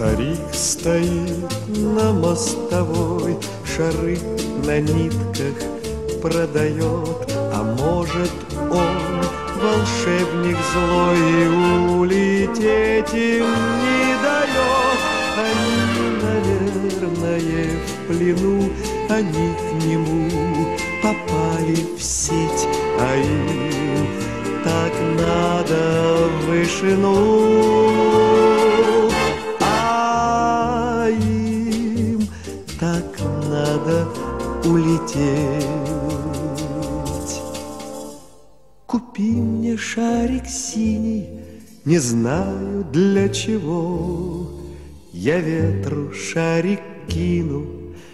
Старик стоит на мостовой, шары на нитках продает, а может он волшебник злой и улететь им не дает. Они, наверное, в плену, они к нему попали в сеть, а им так надо в вышину. Улететь. Купи мне шарик синий, не знаю для чего. Я ветру шарик кину,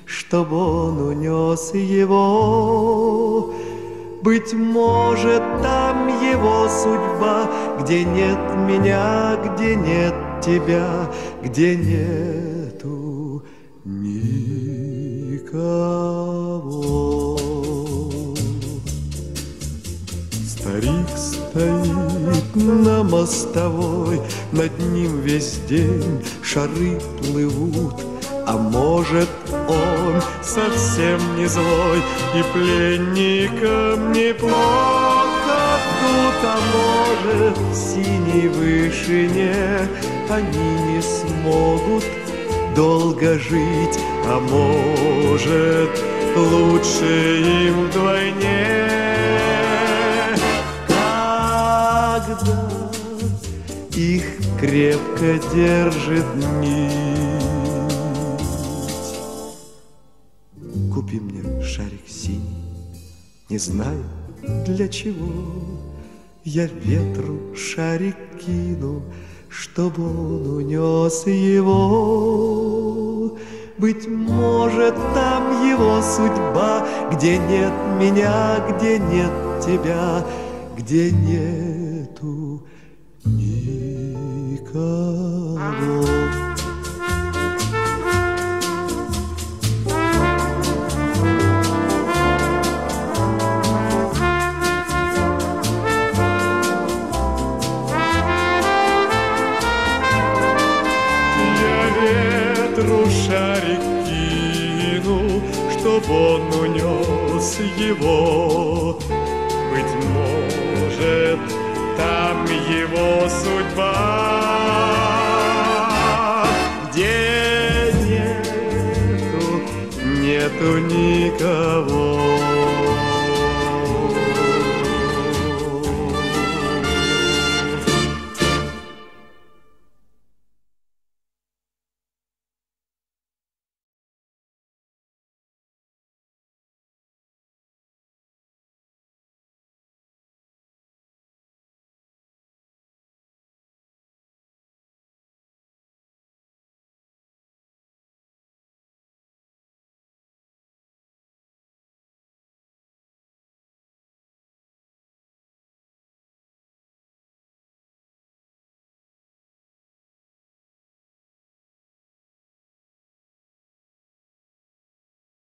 чтоб он унес его. Быть может, там его судьба, где нет меня, где нет тебя, где нету никого. Старик стоит на мостовой, над ним весь день шары плывут, а может он совсем не злой и пленникам неплохо тут, а может в синей вышине они не смогут долго жить, а может лучше им вдвойне. Когда их крепко держит нить. Купи мне шарик синий, не знаю для чего. Я ветру шарик кину, Чтоб он унес его. Быть может, там его судьба, Где нет меня, где нет тебя, Где нету никого. ветру шарик кину, чтоб он унес его. Быть может, там его судьба. Где нету, нету, нету.